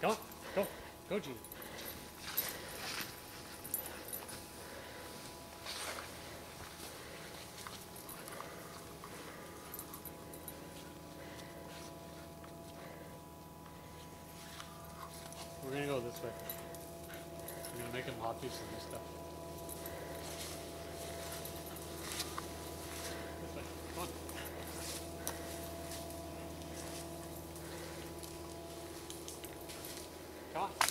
Go, go, go, G. We're gonna go this way. We're gonna make him hop do some stuff. God.